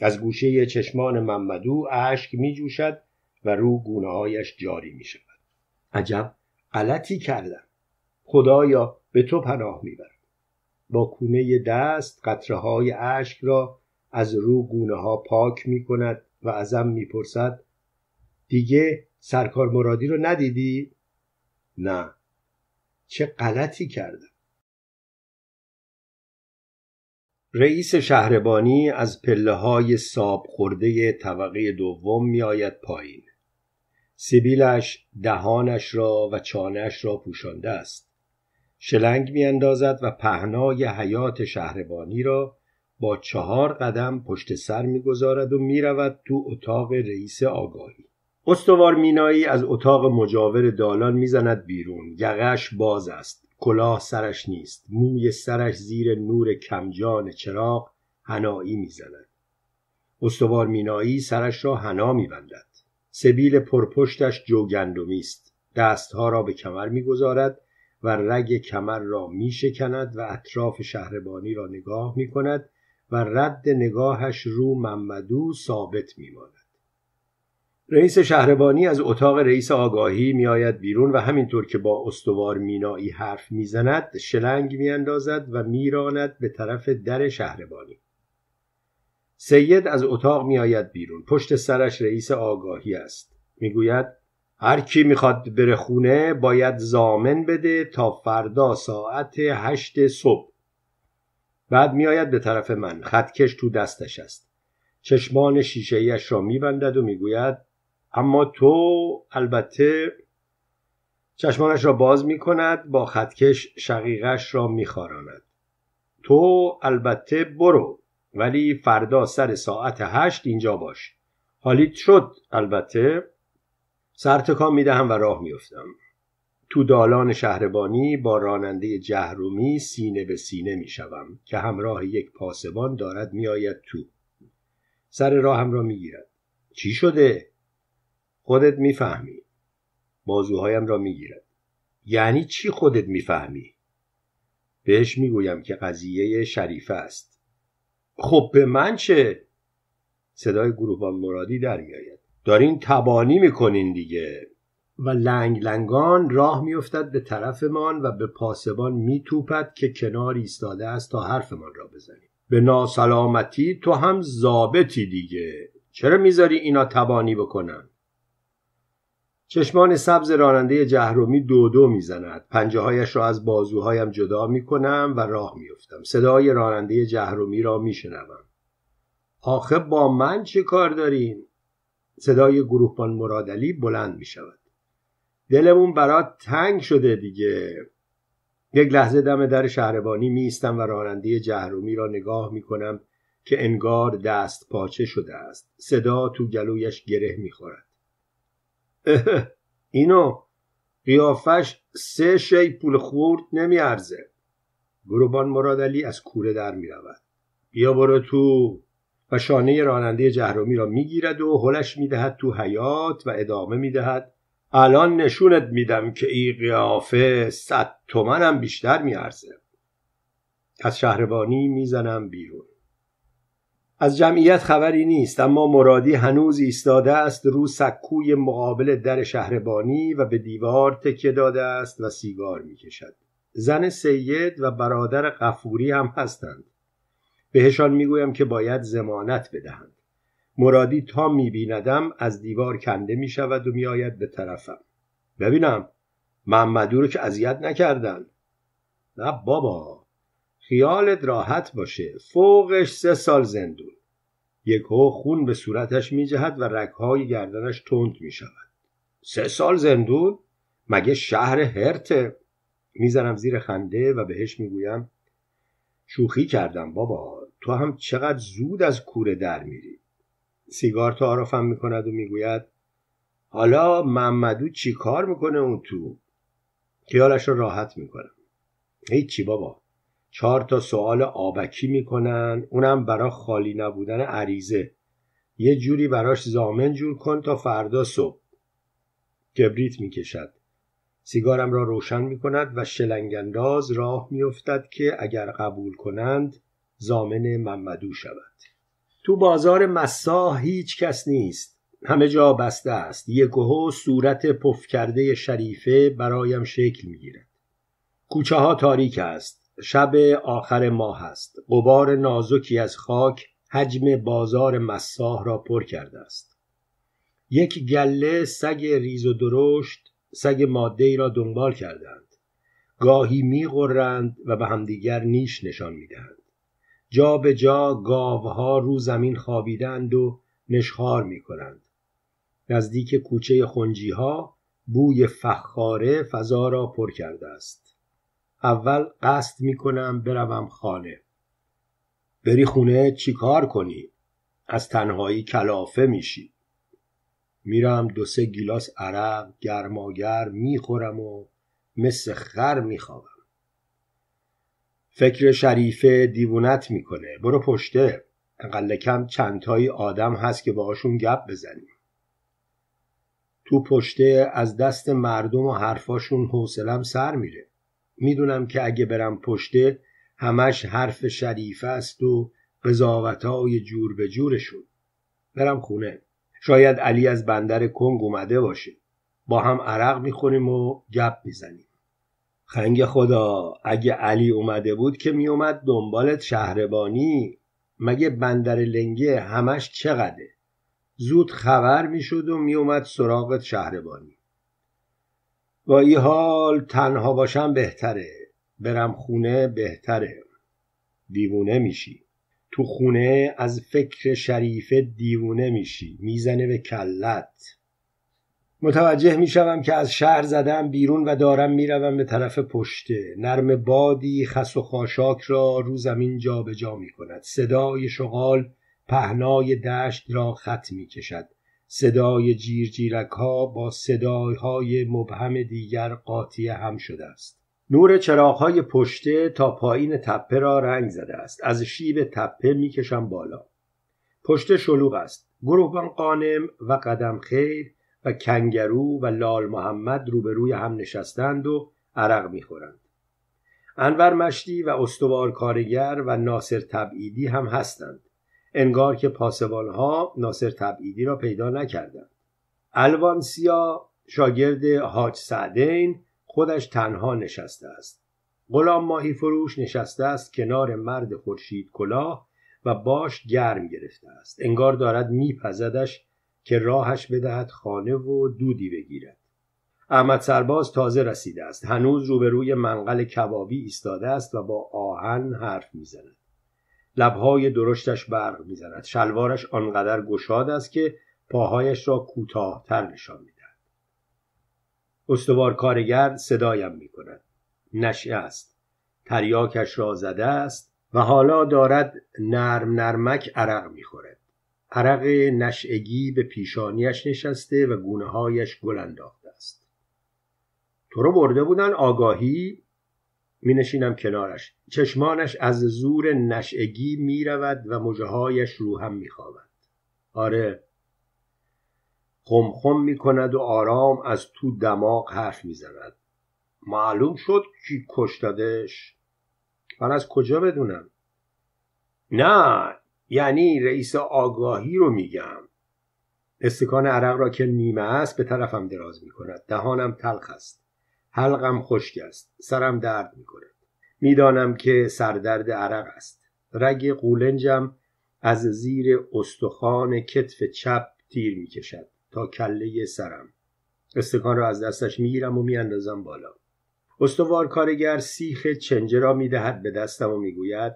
از گوشه چشمان محمدو اشک می جوشد و رو گونه هایش جاری می شود عجب غلطی کردم. خدایا به تو پناه می‌برم. با کونه دست قطره های اشک را از رو گونه ها پاک می کند و ازم می‌پرسد دیگه سرکار مرادی رو ندیدی؟ نه. چه غلطی کردم. رئیس شهربانی از پله های ساب خورده طبقه دوم می آید پایین. سیبیلش دهانش را و چانهش را پوشانده است. شلنگ میاندازد و پهنای حیات شهربانی را با چهار قدم پشت سر می‌گذارد و می‌رود تو اتاق رئیس آگاهی. استوار مینایی از اتاق مجاور دالان می‌زند بیرون. یقش باز است. کلاه سرش نیست. موی سرش زیر نور کمجان چراغ هنایی می‌زند. استوار مینایی سرش را هنا میبندد. سبیل پرپشتش جوگندمی است. دستها را به کمر می‌گذارد و رگ کمر را میشکند و اطراف شهربانی را نگاه می‌کند و رد نگاهش رو محمدو ثابت میماند. رئیس شهربانی از اتاق رئیس آگاهی میآید بیرون و همینطور که با استوار مینایی حرف می‌زند شلنگ میاندازد و میراند به طرف در شهربانی. سید از اتاق میآید بیرون. پشت سرش رئیس آگاهی است. می‌گوید هر کی می‌خواد بره خونه باید زامن بده تا فردا ساعت هشت صبح. بعد میآید به طرف من. خطکش تو دستش است. چشمان شیشه را میبندد و می‌گوید اما تو البته چشمانش را باز می کند با خطکش شقیقش را میخاراند تو البته برو ولی فردا سر ساعت هشت اینجا باش. حالیت شد البته. سرتکان می‌دهم و راه میافتم. تو دالان شهربانی با راننده جهرومی سینه به سینه می شوم که همراه یک پاسبان دارد میآید تو. سر راهم را می گیرد چی شده؟ خودت می‌فهمی. بازوهایم را می‌گیرد. یعنی چی خودت می‌فهمی؟ بهش می‌گویم که قضیه شریفه است. خب به من چه؟ صدای گروهبان مرادی در میآید. دارین تبانی می‌کنین دیگه. و لنگ لنگان راه میافتد به طرفمان و به پاسبان میتوپد که کنار ایستاده است تا حرفمان را بزنیم. به ناسلامتی تو هم زابطی دیگه. چرا می‌ذاری اینا تبانی بکنن؟ چشمان سبز راننده جهرومی دو دو می‌زند. پنجه هایش را از بازوهایم جدا می‌کنم و راه میفتم صدای راننده جهرومی را میشنوم. آخه با من چه کار دارین؟ صدای گروهبان مرادلی بلند می‌شود. دلمون برات تنگ شده دیگه. یک لحظه دم در شهربانی میستم و راننده جهرومی را نگاه می‌کنم که انگار دست پاچه شده است. صدا تو گلویش گره می‌خورد. (laughs) اینو قیافش سه شی پول خورد نمیارزه. گروبان مرادلی از کوره در می‌رود. بیا برو تو. و شانه راننده جهرومی را می‌گیرد و هلش می‌دهد تو حیات و ادامه می‌دهد. الان نشونت میدم که ای قیافه صد تومنم بیشتر میارزه. از شهربانی می‌زنم بیرون. از جمعیت خبری نیست اما مرادی هنوز ایستاده است رو سکوی مقابل در شهربانی و به دیوار تکیه داده است و سیگار می‌کشد. زن سید و برادر قفوری هم هستند. بهشان می‌گویم که باید زمانت بدهند. مرادی تا میبیندم از دیوار کنده می‌شود و میآید به طرفم. ببینم محمدو رو که اذیت نکردن. نه بابا. خیالت راحت باشه. فوقش سه سال زندون. یکو خون به صورتش میجهد و رگهای گردنش تند می‌شود. سه سال زندون؟ مگه شهر هرته؟ می‌زنم زیر خنده و بهش می‌گویم شوخی کردم بابا. تو هم چقدر زود از کوره در میری. سیگار تعارفم می‌کند و می‌گوید حالا محمدو چی کار می‌کنه اون تو؟ خیالش رو راحت می‌کنم. هیچی بابا. چهار تا سوال آبکی می‌کنن. اونم برا خالی نبودن عریزه یه جوری براش زامن جور کن تا فردا صبح. کبریت می‌کشد. سیگارم را روشن می‌کند و شلنگنداز راه میافتد که اگر قبول کنند زامن محمدو شود. تو بازار مسا هیچ کس نیست. همه جا بسته است. یکهو صورت پف کرده شریفه برایم شکل می‌گیرد. کوچه ها تاریک است. شب آخر ماه است قبار نازکی از خاک حجم بازار مساه را پر کرده است یک گله سگ ریز و درشت سگ ماده ای را دنبال کردند گاهی میغرند و به همدیگر نیش نشان می‌دهند جا به جا گاوها رو زمین خوابیدند و نشخار می کنند. نزدیک کوچه خنجی ها بوی فخاره فضا را پر کرده است. اول قصد می کنم بروم خانه. بری خونه چی کار کنی؟ از تنهایی کلافه میشی. میرم دو سه گیلاس عرق گرماگر می‌خورم و مثل خر میخوابم. فکر شریفه دیوونت می‌کنه برو پشته اقل کم چندتایی آدم هست که باهاشون گپ بزنیم تو پشته از دست مردم و حرفاشون حوصلم سر میره می‌دونم که اگه برم پشته همش حرف شریفه است و قضاوتهای جور به جورشون. برم خونه. شاید علی از بندر کنگ اومده باشه. با هم عرق می‌خوریم و گپ می‌زنیم. خنگ خدا اگه علی اومده بود که میومد دنبالت شهربانی. مگه بندر لنگه همش چقدره؟ زود خبر می‌شد و میومد سراغت شهربانی. با این حال تنها باشم بهتره برم خونه بهتره. دیوونه میشی. تو خونه از فکر شریفه دیوونه میشی. می‌زنه به کلت. متوجه می‌شوم که از شهر زدم بیرون و دارم می‌روم به طرف پشته. نرم بادی خس و خاشاک را رو زمین جابجا جا می کند صدای شغال پهنای دشت را خط می کشد صدای جیرجیرک ها با صدایهای مبهم دیگر قاطی هم شده است. نور چراغهای پشته تا پایین تپه را رنگ زده است. از شیب تپه می‌کشم بالا. پشت شلوغ است. گروهبان قانم و قدم خیر و کنگرو و لال محمد روبروی هم نشستند و عرق می‌خورند. انور مشتی و استوار کارگر و ناصر تبعیدی هم هستند. انگار که ها ناصر تبعیدی را پیدا نکردند. الوانسیا شاگرد حاج سعدین خودش تنها نشسته است. غلام ماهی فروش نشسته است کنار مرد خورشید کلاه و باش گرم گرفته است. انگار دارد میپزدش که راهش بدهد خانه و دودی بگیرد. احمد سرباز تازه رسیده است. هنوز روبروی منقل کبابی ایستاده است و با آهن حرف می‌زند. لبهای درشتش برق می‌زند. شلوارش آنقدر گشاد است که پاهایش را کوتاهتر نشان می‌دهد. استوار کارگر صدایم می‌کند. نشعه است. تریاکش را زده است و حالا دارد نرم نرمک عرق می‌خورد. عرق نشعگی به پیشانیش نشسته و گونه هایش گل انداخته است. تو رو برده بودن آگاهی؟ می نشینم کنارش. چشمانش از زور نشعگی می رود و مجههایش رو هم می خوابد. آره خم می کند و آرام از تو دماغ حرف می زند معلوم شد کی کشتادش من از کجا بدونم؟ نه یعنی رئیس آگاهی رو میگم. استکان عرق را که نیمه است به طرفم دراز می کند دهانم تلخ است. حلقم خشک است. سرم درد می کند می‌دانم که سردرد عرق است. رگ قولنجم از زیر استخوان کتف چپ تیر می کشد تا کله سرم. استکان را از دستش می‌گیرم و میاندازم بالا. استوار کارگر سیخ چنجه را می‌دهد به دستم و می‌گوید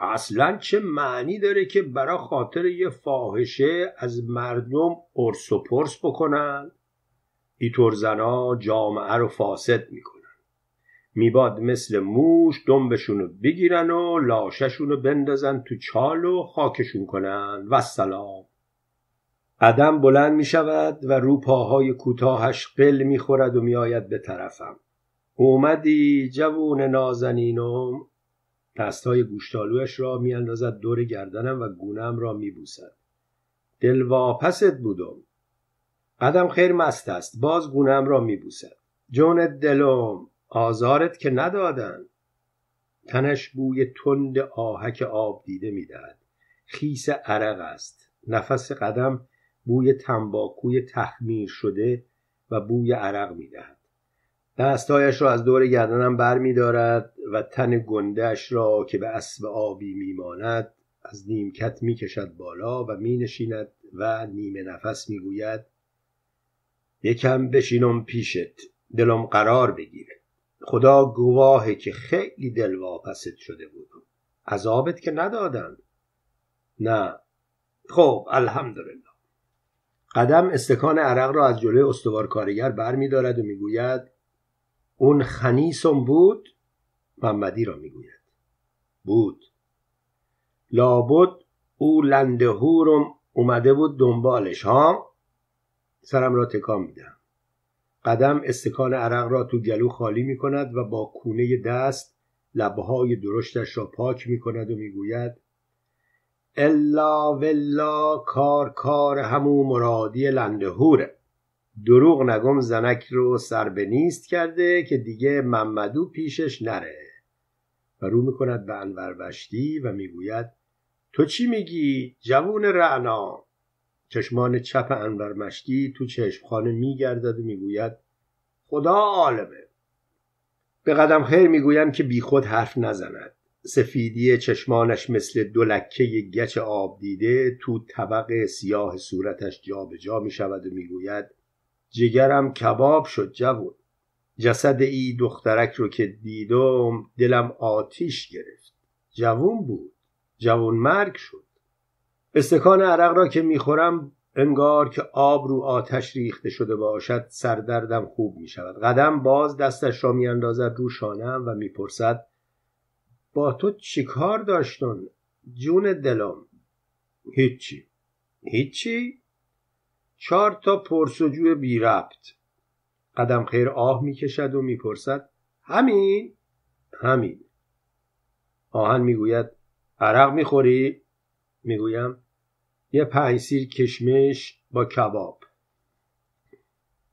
اصلا چه معنی داره که برا خاطر یه فاحشه از مردم ارس و پرس بکنن؟ ایطور زنا جامعه رو فاسد می‌کنن. میباد مثل موش دنبشونو بگیرن و لاششونو بندازن تو چال و خاکشون کنن. و سلام قدم بلند می شود و رو پاهای کوتاهش قل می خورد و می آید به طرفم. اومدی جوون نازنینم دستهای گوشتالویش را می اندازد دور گردنم و گونم را می بوسد دلواپست بودم. قدم خیر مست است. باز گونم را می بوسد جون دلم آزارت که ندادن. تنش بوی تند آهک آب دیده می‌دهد. خیس عرق است. نفس قدم بوی تنباکوی تخمیر شده و بوی عرق می‌دهد. دستایش را از دور گردنم بر می و تن گندهش را که به اسب آبی میماند از نیمکت می کشد بالا و می نشیند و نیمه نفس می گوید یکم بشینم پیشت دلم قرار بگیره. خدا گواهه که خیلی دلواپست شده بودم عذابت که ندادن. نه. خب الحمدلله. قدم استکان عرق را از جلوی استوار کارگر بر می دارد و می‌گوید اون خنیسم بود؟ محمدی را می‌گوید. بود. لابد او لندهورم اومده بود دنبالش ها؟ سرم را تکان میدم قدم استکان عرق را تو گلو خالی می کند و با کونه دست لبهای درشتش را پاک می کند و می‌گوید الا ولا کار کار همو مرادی لندهوره دروغ نگم زنک رو سر به نیست کرده که دیگه محمدو پیشش نره. و رو می‌کند به انور بشتی و می‌گوید تو چی میگی جوون رعنا؟ چشمان چپ انور مشتی تو چشمخانه میگردد و می‌گوید خدا عالمه. به قدم خیر می‌گویم که بیخود حرف نزند. سفیدی چشمانش مثل دو لکه گچ آب دیده تو طبق سیاه صورتش جابجا جا می شود و می‌گوید جگرم کباب شد جوون جسد ای دخترک رو که دیدم دلم آتیش گرفت. جوون بود جوون مرگ شد. استکان عرق را که می‌خورم انگار که آب رو آتش ریخته شده باشد سردردم خوب می شود قدم باز دستش را میاندازد رو شانم و می‌پرسد با تو چیکار داشتن جون دلم؟ هیچی. هیچی؟ چهار تا پرسجو بی ربط. قدم خیر آه می‌کشد و می‌پرسد همین؟ همین. آهن می‌گوید عرق می‌خوری؟ می‌گویم. یه پنج سیر کشمش با کباب.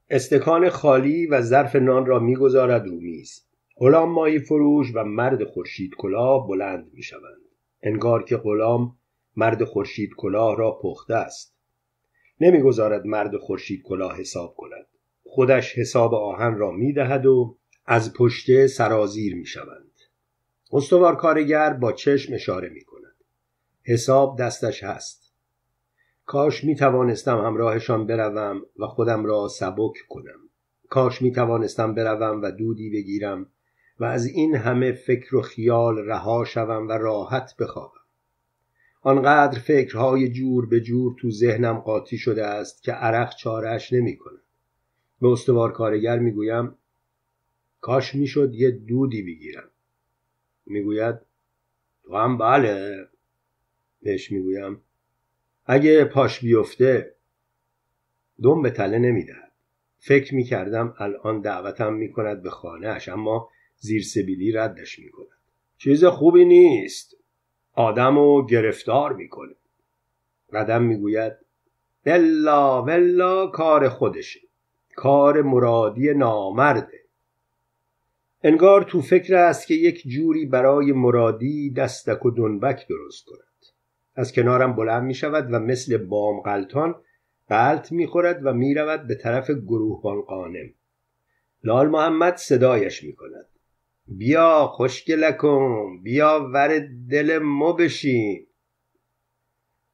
استکان خالی و ظرف نان را می‌گذارد رو میز. غلام ماهی فروش و مرد خورشید کلاه بلند می‌شوند. انگار که غلام مرد خورشید کلاه را پخته است. نمی‌گذارد مرد خورشید کلاه حساب کند. خودش حساب آهن را می‌دهد و از پشته سرازیر می‌شوند. استوار کارگر با چشم اشاره می کند حساب دستش هست. کاش می توانستم همراهشان بروم و خودم را سبک کنم. کاش می توانستم بروم و دودی بگیرم و از این همه فکر و خیال رها شوم و راحت بخوابم. آنقدر فکرهای جور به جور تو ذهنم قاطی شده است که عرق چارش نمی کند به استوار کارگر می گویم کاش می‌شد یه دودی بگیرم. می‌گوید تو هم بله. بهش می‌گویم اگه پاش بیفته دم به تله نمی‌دهد. فکر می‌کردم الان دعوتم می‌کند به خانهاش اما زیر سبیلی ردش می‌کند. چیز خوبی نیست. آدم رو گرفتار می‌کنه. قدم می‌گوید بلا بلا کار خودشه. کار مرادی نامرده. انگار تو فکر است که یک جوری برای مرادی دستک و دنبک درست کند از کنارم بلند می شود و مثل بام غلطان غلط می خورد و می رود به طرف گروهبان قانم. لال محمد صدایش می کند بیا خوشگلکم بیا ور دل مو بشین.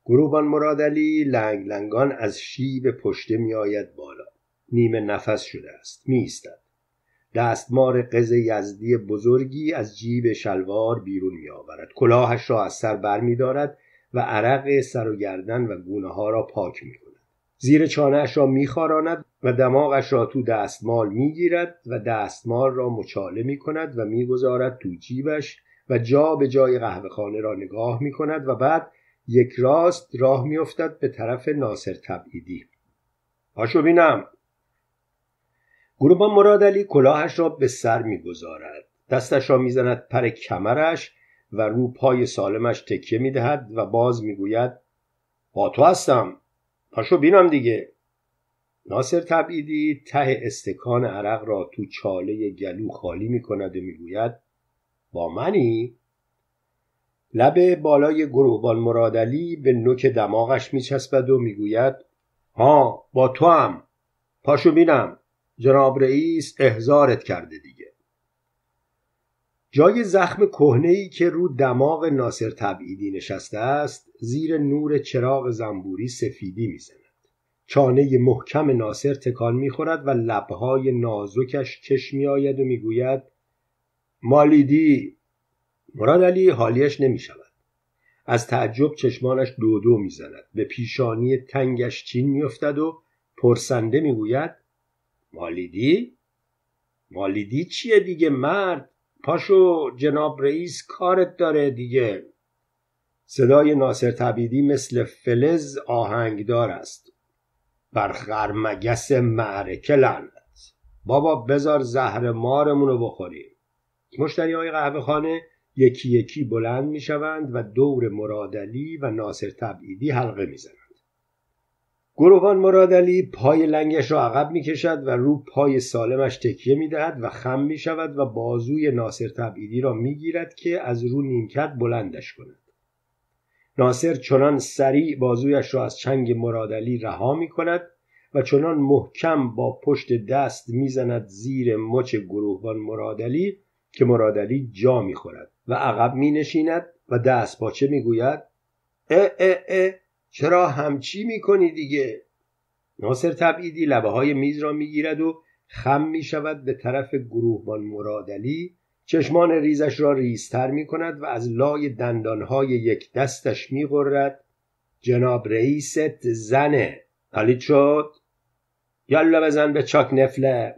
گروهبان مرادلی لنگ لنگان از شیب پشته می آید بالا. نیمه نفس شده است می ایستد دستمار قز یزدی بزرگی از جیب شلوار بیرون می آورد کلاهش را از سر بر می دارد و عرق سر و گردن و گونه ها را پاک می کند زیر چانهش را می خاراند و دماغش را تو دستمال می گیرد و دستمال را مچاله می کند و می گذارد تو جیبش و جا به جای قهوه خانه را نگاه می کند و بعد یک راست راه می افتد به طرف ناصر تبعیدی. پاشو بینم. گروبان مرادلی کلاهش را به سر می‌گذارد. دستش را می‌زند پر کمرش و رو پای سالمش تکیه می‌دهد و باز می‌گوید با تو هستم. پاشو بینم دیگه. ناصر تبعیدی ته استکان عرق را تو چاله گلو خالی می‌کند و می‌گوید با منی؟ لب بالای گروهبان مرادلی به نوک دماغش میچسبد و می‌گوید ها با تو هم پاشو بینم. جناب رئیس احزارت کرده دیگه جای زخم کهنه که رو دماغ ناصر تبعیدی نشسته است زیر نور چراغ زنبوری سفیدی می‌زند چانه محکم ناصر تکان می‌خورد و لبهای نازکش کش میآید و می‌گوید مالیدی مراد علی حالیش نمی شود. از تعجب چشمانش دو دو می‌زند به پیشانی تنگش چین میافتد و پرسنده می‌گوید مالیدی؟ مالیدی چیه دیگه مرد؟ پاشو جناب رئیس کارت داره دیگه. صدای ناصر تبیدی مثل فلز آهنگدار است. بر خرمگس معرکه لعنت. بابا بزار زهر مارمونو بخوریم. مشتری های قهوه خانه یکی یکی بلند می شوند و دور مرادلی و ناصر تبعیدی حلقه می زنند. گروهان مرادلی پای لنگش را عقب می کشد و رو پای سالمش تکیه می دهد و خم می شود و بازوی ناصر تبعیدی را می گیرد که از رو نیمکت بلندش کند. ناصر چنان سریع بازویش را از چنگ مرادلی رها می کند و چنان محکم با پشت دست می‌زند زیر مچ گروهبان مرادلی که مرادلی جا می خورد و عقب می نشیند و دست باچه می گوید اه اه اه چرا همچی می‌کنی دیگه؟ ناصر تبعیدی لبه های میز را می‌گیرد و خم می شود به طرف گروهبان مرادلی چشمان ریزش را ریزتر می کند و از لای دندانهای یک دستش می غرد جناب رئیست زنه. حالیت شد. یالا بزن به چاک نفله.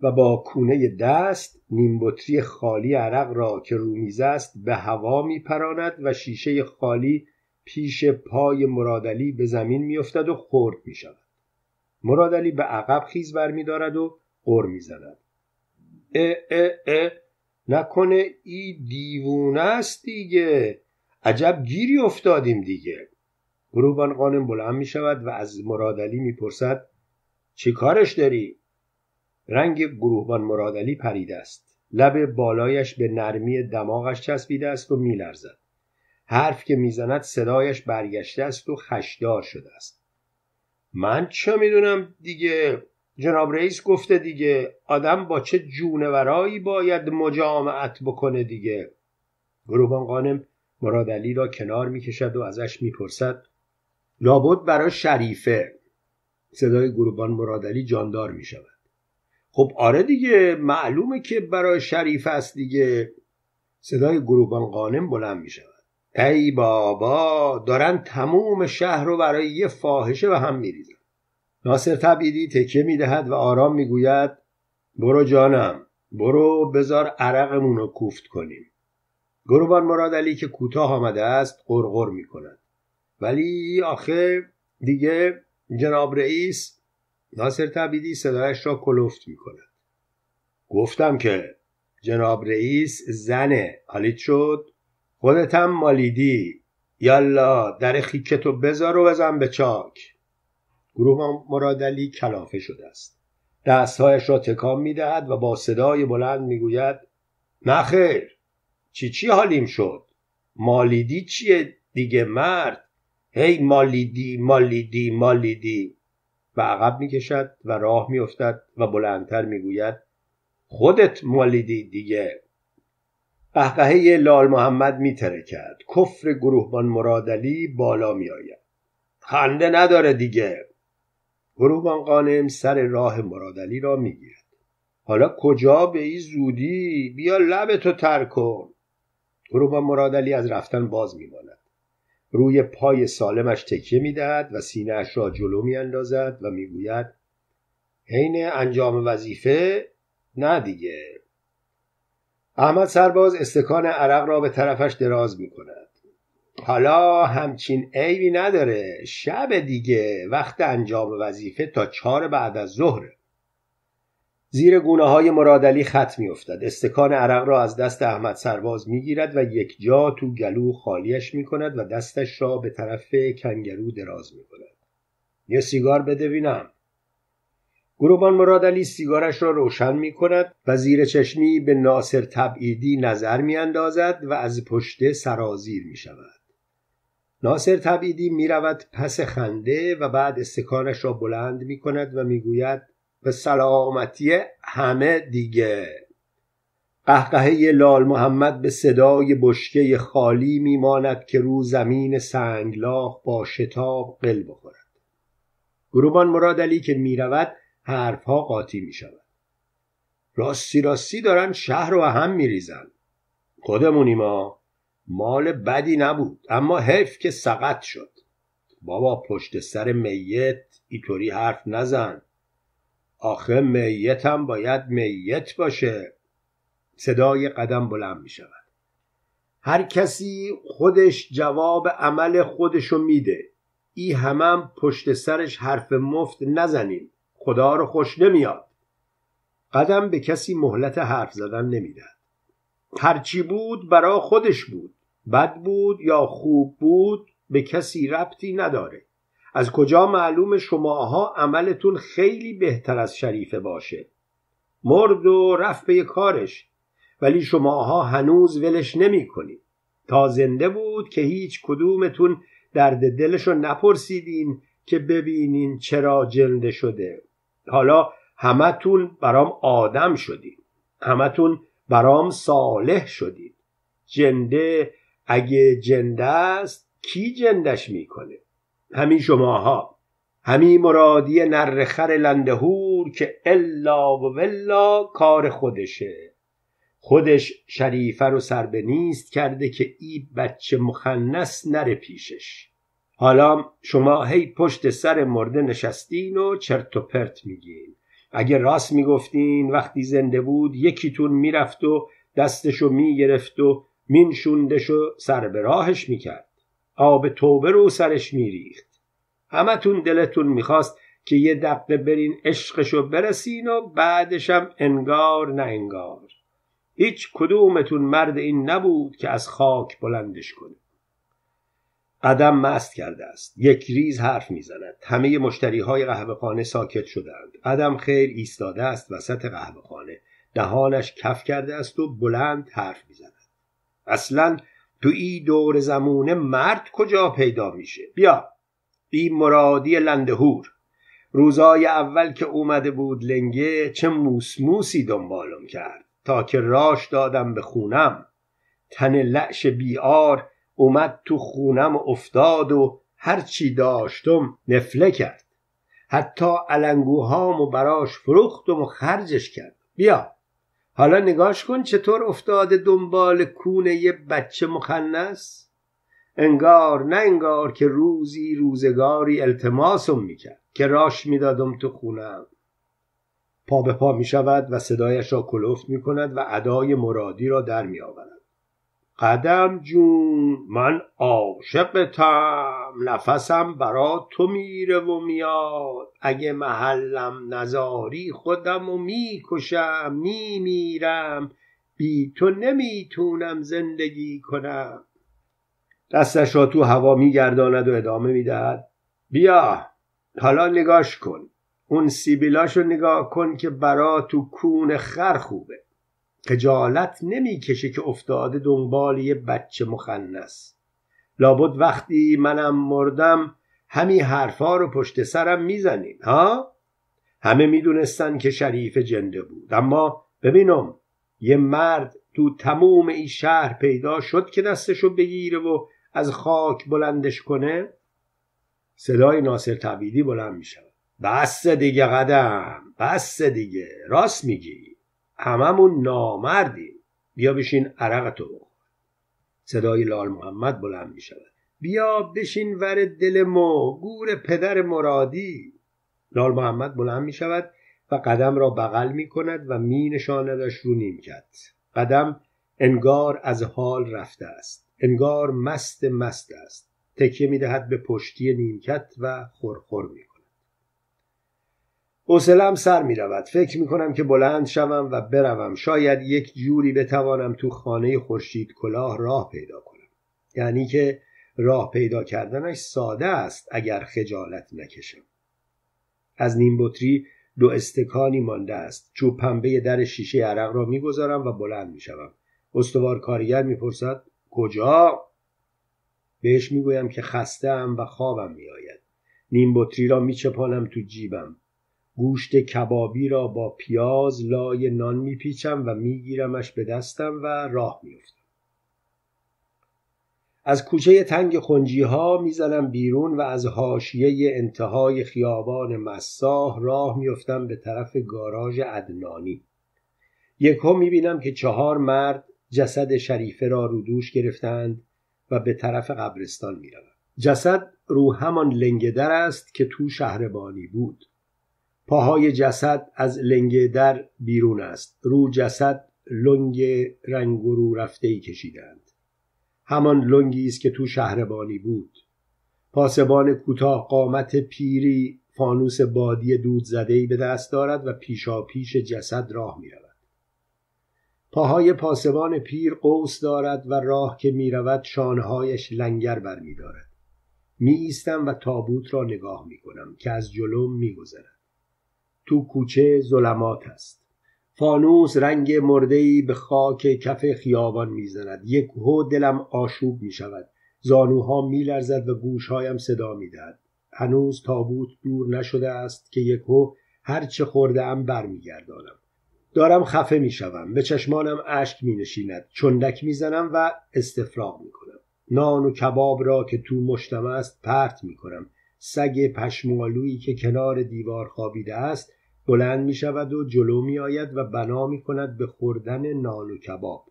و با کونه دست نیمبطری خالی عرق را که رومیز است به هوا می پراند و شیشه خالی پیش پای مرادلی به زمین میافتد و خرد می شود مرادلی به عقب خیز برمیدارد و قر می‌زند. اه اه اه نکنه ای دیوونه است دیگه. عجب گیری افتادیم دیگه. گروهبان قانم بلند می شود و از مرادلی می‌پرسد چی کارش داری؟ رنگ گروهبان مرادلی پریده است. لب بالایش به نرمی دماغش چسبیده است و میلرزد. حرف که می‌زند صدایش برگشته است و خشدار شده است. من چه می‌دونم دیگه؟ جناب رئیس گفته دیگه. آدم با چه جونورایی باید مجامعت بکنه دیگه؟ گروبان قانم مرادلی را کنار می‌کشد و ازش می‌پرسد لابد برای شریفه. صدای گروبان مرادلی جاندار می‌شود. خب آره دیگه معلومه که برای شریف است دیگه. صدای گروبان قانم بلند می‌شود. ای بابا دارن تموم شهر رو برای یه فاحشه و هم میریزن. ناصر تبیدی تکیه می‌دهد و آرام می‌گوید برو جانم برو بزار عرقمون رو کوفت کنیم. گروبان مراد که کوتاه آمده است قرقر می کند ولی آخه دیگه جناب رئیس ناصر تبیدی صدایش را کلفت می کند گفتم که جناب رئیس زنه. حالیت شد؟ خودتم مالیدی. یالا در خیکتو بذار و بزن به چاک. گروه مرادلی کلافه شده است. دستهایش را تکان می‌دهد و با صدای بلند می‌گوید نخیر چی چی حالیم شد؟ مالیدی چیه دیگه مرد؟ هی مالیدی مالیدی مالیدی. و عقب می‌کشد و راه میافتد و بلندتر می‌گوید خودت مالیدی دیگه. قهقهه لال محمد میترکد کفر گروهبان مرادلی بالا میآید. خنده نداره دیگه. گروهبان قانم سر راه مرادلی را می‌گیرد. حالا کجا به این زودی؟ بیا لبتو تر کن. گروهبان مرادلی از رفتن باز میماند. روی پای سالمش تکیه می‌دهد و سینهاش را جلو میاندازد و می‌گوید حین انجام وظیفه؟ نه دیگه. احمد سرباز استکان عرق را به طرفش دراز می کند حالا همچین عیبی نداره شب دیگه وقت انجام وظیفه تا چهار بعد از ظهره زیر گونه های مرادلی خط می افتد. استکان عرق را از دست احمد سرباز می گیرد و یک جا تو گلو خالیش می کند و دستش را به طرف کنگرو دراز می کند. یه سیگار بده بینم. گروبان مرادلی سیگارش را روشن می کند و زیر چشمی به ناصر تبعیدی نظر می اندازد و از پشت سرازیر می شود. ناصر تبعیدی می رود پس خنده و بعد استکانش را بلند می کند و می گوید به سلامتی همه دیگه قهقهه لال محمد به صدای بشکه خالی میماند که رو زمین سنگلاخ با شتاب قل بخورد گروبان مرادلی که می‌رود حرفها قاطی می شود راستی راستی دارن شهر رو هم می ریزن خودمونی ما مال بدی نبود اما حیف که سقط شد. بابا پشت سر میت ایطوری حرف نزن. آخه میتم باید میت باشه. صدای قدم بلند می شود هر کسی خودش جواب عمل خودشو میده. ای همم پشت سرش حرف مفت نزنیم. خدا رو خوش نمیاد. قدم به کسی مهلت حرف زدن نمی‌دهد هرچی بود برا خودش بود. بد بود یا خوب بود به کسی ربطی نداره. از کجا معلوم شماها عملتون خیلی بهتر از شریفه باشه. مرد و رفت به کارش. ولی شماها هنوز ولش نمی کنید تا زنده بود که هیچ کدومتون درد دلشو نپرسیدین که ببینین چرا جلده شده. حالا همتون برام آدم شدید. همتون برام صالح شدید. جنده اگه جنده است کی جندش می‌کنه؟ همین شماها. همین مرادی نرخر لندهور که الا و ولا کار خودشه. خودش شریفه رو سر به نیست کرده که ای بچه مخنس نره پیشش. حالا شما هی پشت سر مرده نشستین و چرت و پرت میگین. اگه راست می‌گفتین وقتی زنده بود یکیتون می‌رفت و دستشو می‌گرفت و مینشوندش و سر به راهش می‌کرد. آب توبه رو سرش میریخت. همتون دلتون می‌خواست که یه دقیقه برین عشقشو برسین و بعدشم انگار نه انگار. هیچ کدومتون مرد این نبود که از خاک بلندش کنه. قدم مست کرده است. یک ریز حرف می‌زند. همه مشتری های قهوه خانه ساکت شدند قدم خیر ایستاده است وسط قهوه خانه دهانش کف کرده است و بلند حرف می‌زند. اصلا تو ای دور زمونه مرد کجا پیدا میشه؟ بیا. این مرادی لندهور. روزای اول که اومده بود لنگه چه موسموسی دنبالم کرد. تا که راش دادم به خونم. تن لعش بیار اومد تو خونم افتاد و هرچی داشتم نفله کرد. حتی علنگوهام و براش فروختم و خرجش کرد. بیا. حالا نگاش کن چطور افتاده دنبال کونه یه بچه مخنس انگار نه انگار که روزی روزگاری التماسم می‌کرد که راش می‌دادم تو خونم. پا به پا می شود و صدایش را کلفت می کند و ادای مرادی را در می آورد قدم جون من عاشقتم. نفسم برا تو میره و میاد. اگه محلم نزاری خودم و می‌کشم میمیرم. بی تو نمی‌تونم زندگی کنم. دستش را تو هوا میگرداند و ادامه می‌دهد. بیا حالا نگاش کن. اون سیبیلاشو نگاه کن که برا تو کون خر خوبه. خجالت نمی‌کشه که افتاده دنبال یه بچه مخنس لابد وقتی منم مردم همین حرفا رو پشت سرم می‌زنین ها؟ همه می‌دونستن که شریف جنده بود. اما ببینم یه مرد تو تموم این شهر پیدا شد که دستشو بگیره و از خاک بلندش کنه؟ صدای ناصر تبیدی بلند می‌شود. بس دیگه قدم بس دیگه. راست میگی. هممون نامردیم. بیا بشین عرق تو. بخور صدای لال محمد بلند می‌شود. بیا بشین ور دل ما گور پدر مرادی. لال محمد بلند می شود و قدم را بغل می کند و می نشاندش رو نیمکت. قدم انگار از حال رفته است. انگار مست مست است. تکیه می دهد به پشتی نیمکت و خورخور می کند حوصلم سر می رود فکر می کنم که بلند شوم و بروم. شاید یک جوری بتوانم تو خانه خورشید کلاه راه پیدا کنم. یعنی که راه پیدا کردنش ساده است اگر خجالت نکشم. از نیم بطری دو استکانی مانده است. چوب پنبه در شیشه عرق را می‌گذارم و بلند می‌شوم. استوار کارگر می‌پرسد کجا؟ بهش می‌گویم که خستم و خوابم میآید. نیم بطری را میچپانم تو جیبم. گوشت کبابی را با پیاز لای نان میپیچم و میگیرمش به دستم و راه میافتم. از کوچه تنگ خنجی ها می‌زنم بیرون و از حاشیه انتهای خیابان مساح راه میافتم به طرف گاراژ عدنانی. یکو می‌بینم که چهار مرد جسد شریفه را رو دوش گرفتند و به طرف قبرستان می‌روند. جسد رو همان لنگه در است که تو شهربانی بود. پاهای جسد از لنگه در بیرون است رو جسد لنگ رنگ رو رفته ای کشیدند همان لنگی است که تو شهربانی بود پاسبان کوتاه قامت پیری فانوس بادی دود زده به دست دارد و پیشا پیش جسد راه می رود. پاهای پاسبان پیر قوس دارد و راه که می رود شانهایش لنگر بر می دارد. می ایستم و تابوت را نگاه می کنم که از جلوم می گذرد. تو کوچه ظلمات است. فانوس رنگ مردهی به خاک کف خیابان می‌زند. یک هو دلم آشوب می شود زانوها می لرزد و گوشهایم صدا می دهد هنوز تابوت دور نشده است که یک هو هرچه خورده ام برمیگردانم. دارم خفه می شوم به چشمانم اشک می نشیند چندک می زنم و استفراغ می کنم نان و کباب را که تو مشتم است پرت می کنم سگ پشمالویی که کنار دیوار خوابیده است بلند می شود و جلو می آید و بنا می کند به خوردن نان و کباب.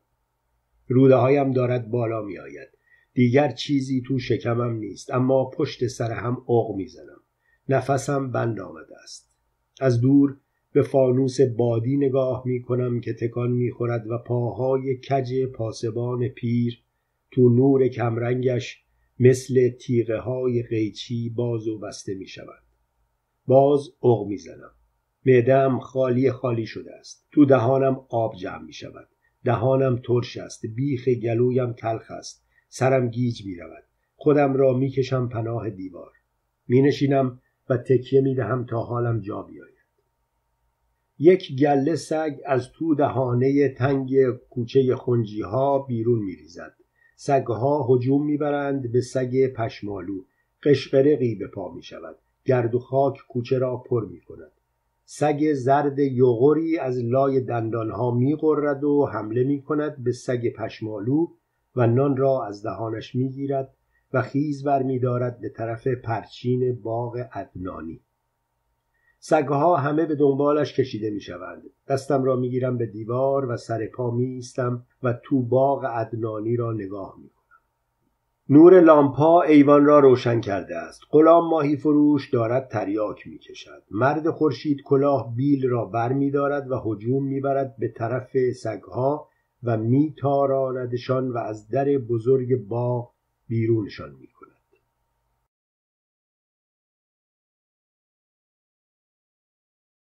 روده هایم دارد بالا می آید دیگر چیزی تو شکمم نیست اما پشت سر هم اوق می زنم نفسم بند آمده است. از دور به فانوس بادی نگاه می کنم که تکان می خورد و پاهای کج پاسبان پیر تو نور کمرنگش مثل تیغه های قیچی باز و بسته می شود باز اغ می‌زنم. معدم خالی خالی شده است. تو دهانم آب جمع می شود دهانم ترش است. بیخ گلویم تلخ است. سرم گیج می رود خودم را می کشم پناه دیوار. می نشینم و تکیه می دهم تا حالم جا بیاید. یک گله سگ از تو دهانه تنگ کوچه خنجی ها بیرون می ریزد سگها هجوم می‌برند به سگ پشمالو قشقرقی به پا می شود گرد و خاک کوچه را پر می کند سگ زرد یغوری از لای دندانها میغرد و حمله می کند به سگ پشمالو و نان را از دهانش می‌گیرد و خیز بر می دارد به طرف پرچین باغ ادنانی سگها همه به دنبالش کشیده می شوند دستم را می گیرم به دیوار و سر پا می ایستم و تو باغ ادنانی را نگاه می کنم نور لامپا ایوان را روشن کرده است. غلام ماهی فروش دارد تریاک می کشد مرد خورشید کلاه بیل را بر می دارد و هجوم می برد به طرف سگها و می تاراندشان و از در بزرگ باغ بیرونشان می